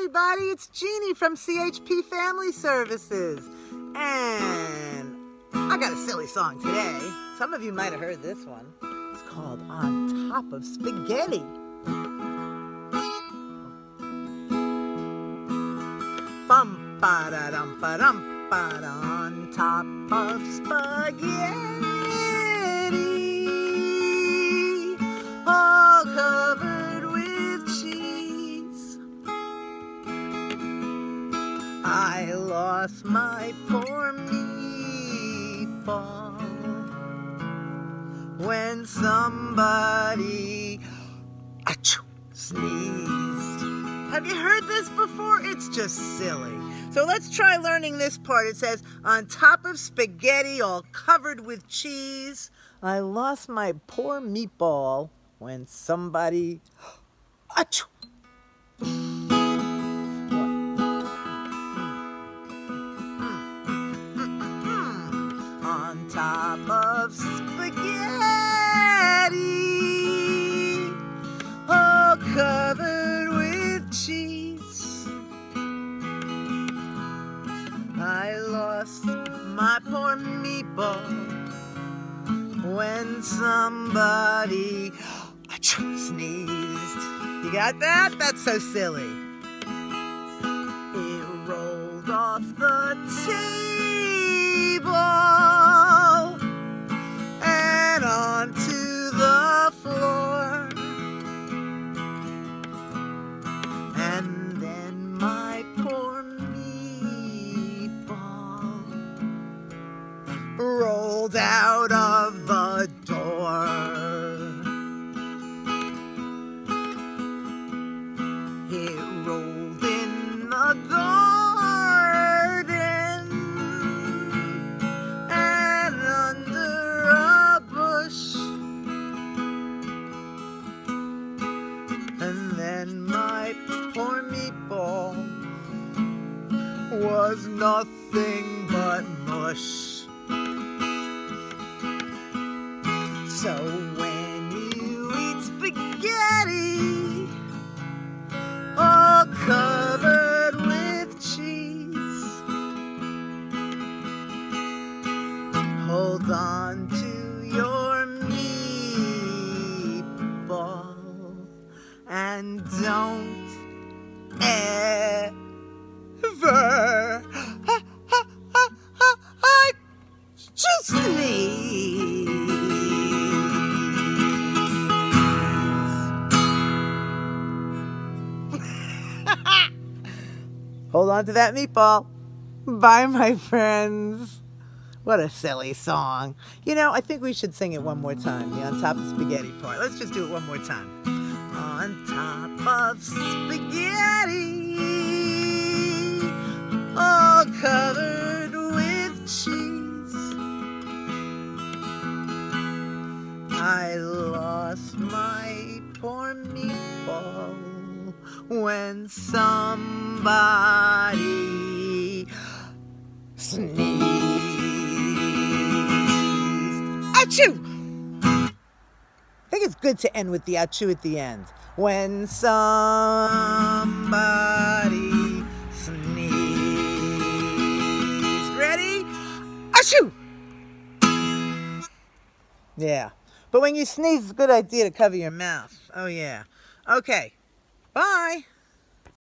everybody. It's Jeannie from CHP Family Services. And I got a silly song today. Some of you might have heard this one. It's called On Top of Spaghetti. Bum ba da dum ba dum ba da on top of spaghetti. I lost my poor meatball when somebody sneezed. Have you heard this before? It's just silly. So let's try learning this part. It says, on top of spaghetti all covered with cheese, I lost my poor meatball when somebody achoo, top of spaghetti, all covered with cheese. I lost my poor meatball when somebody sneezed. You got that? That's so silly. It rolled off the table was nothing but mush. So when Hold on to that meatball. Bye, my friends. What a silly song. You know, I think we should sing it one more time. The on top of spaghetti part. Let's just do it one more time. On top of spaghetti, all covered with cheese. I when somebody sneezed. Achoo! I think it's good to end with the achoo at the end. When somebody sneezed. Ready? Achoo! Yeah. But when you sneeze, it's a good idea to cover your mouth. Oh, yeah. Okay. Bye.